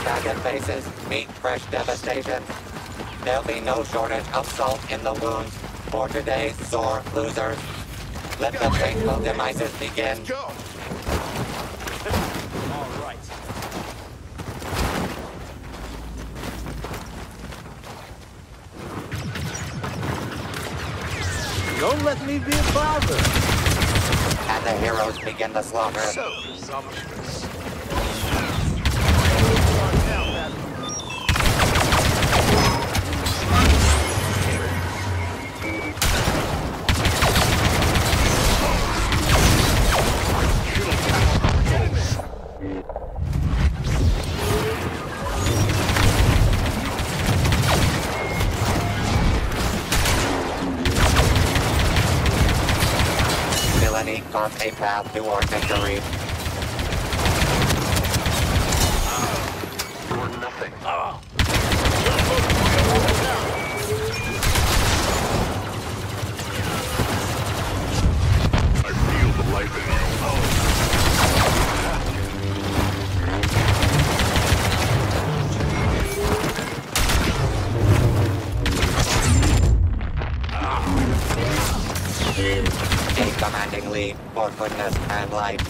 abandoned faces meet fresh devastation. There'll be no shortage of salt in the wounds for today's sore losers. Let the painful demises begin. Go! All right. Don't let me be a bother. And the heroes begin the slaughter. So presumptuous. A path toward victory. You're nothing. I feel the life in you. A commanding lead for goodness and light.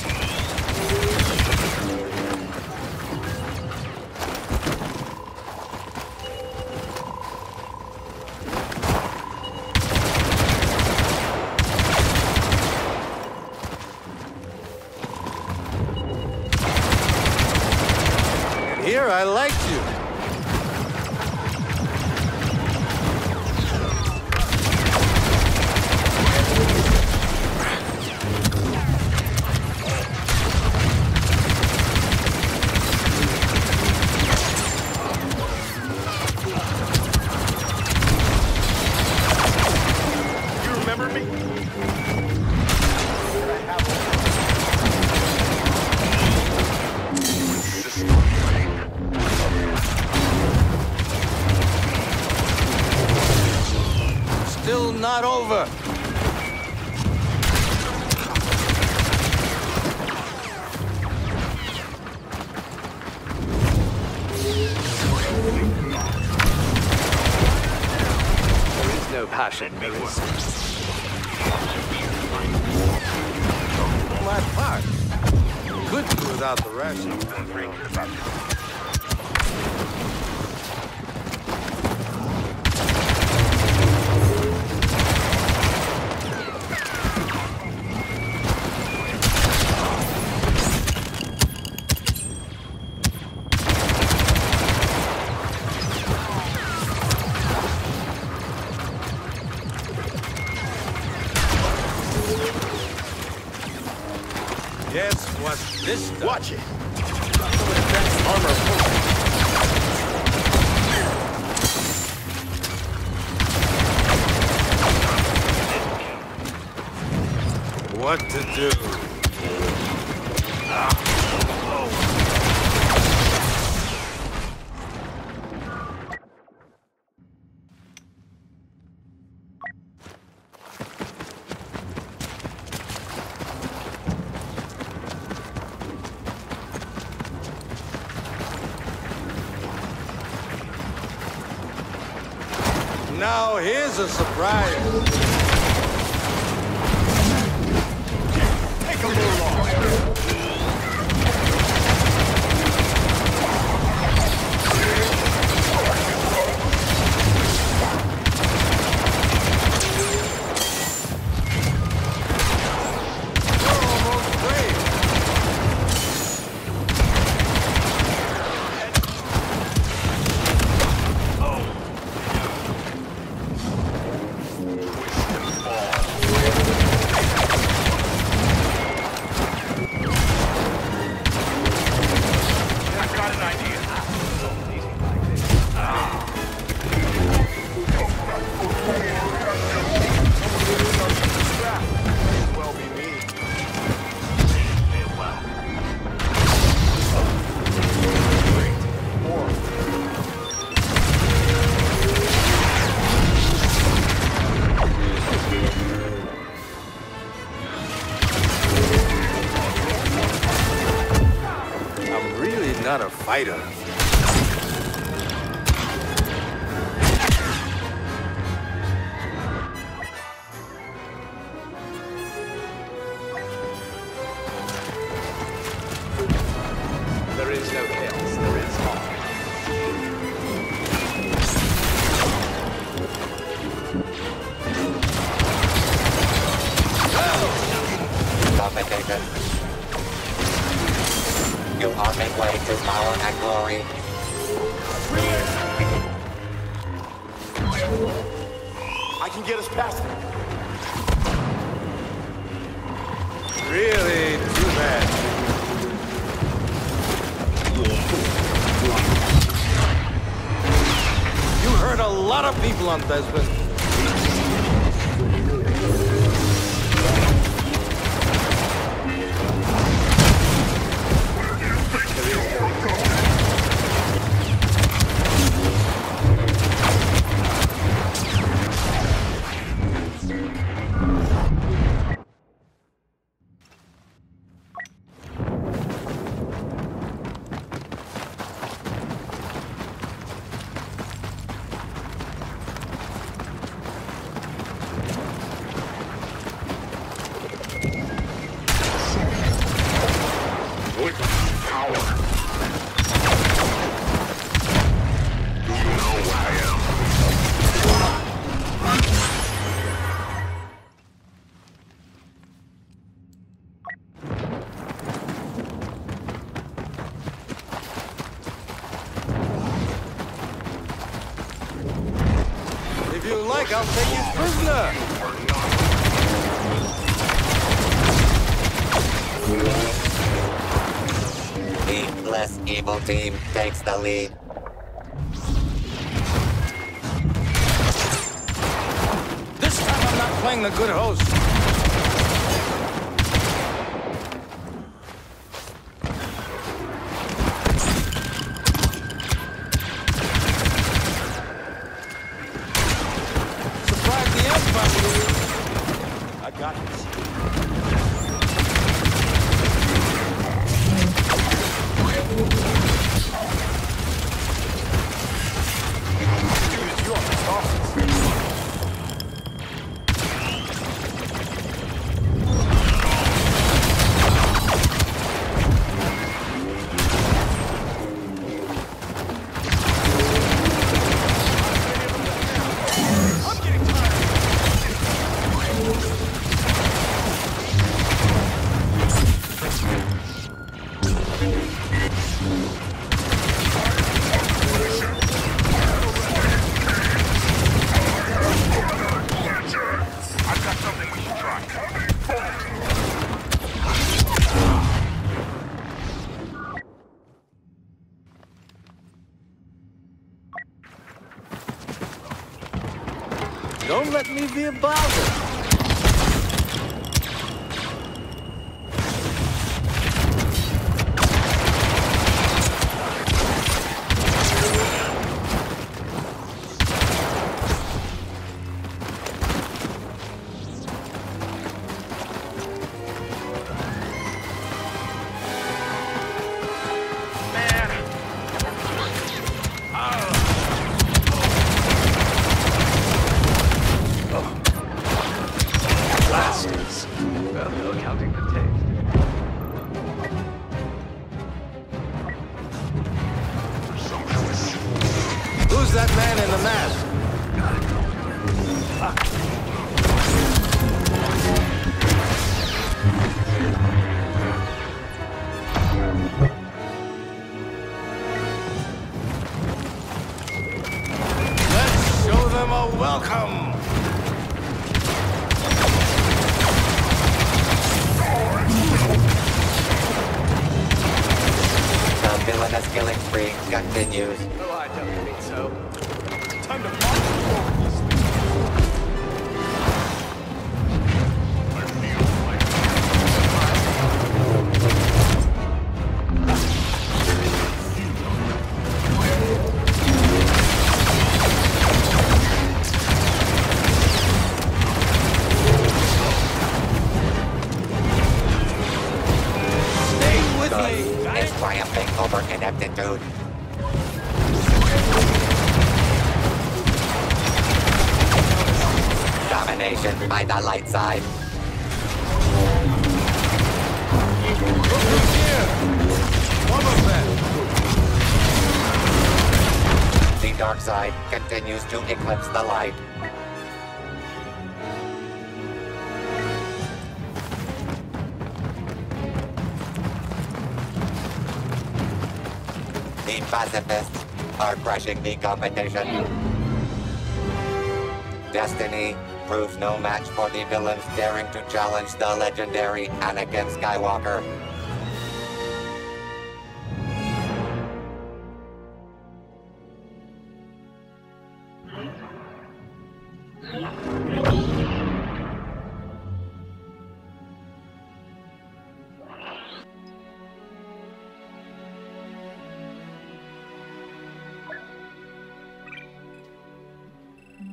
And here I liked you. Remember me? Still not over. There is no passion, there is. Yes, what's this stuff? Watch it. What to do? Now here's a surprise. Take a little longer. fighter. There is no chaos, there is Stop it, you are midway to power and glory. I can get us past it. Really too bad. You hurt a lot of people on Desmond. I'll take you prisoner. The less evil team takes the lead. This time I'm not playing the good host. I got this. Let villainous killing spree continues. Oh, I don't think so. Time to march code. Domination by the light side. The dark side continues to eclipse the light. Pacifists are crushing the competition. Destiny proves no match for the villains daring to challenge the legendary Anakin Skywalker.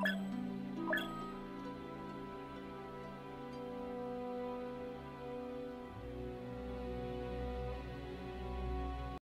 you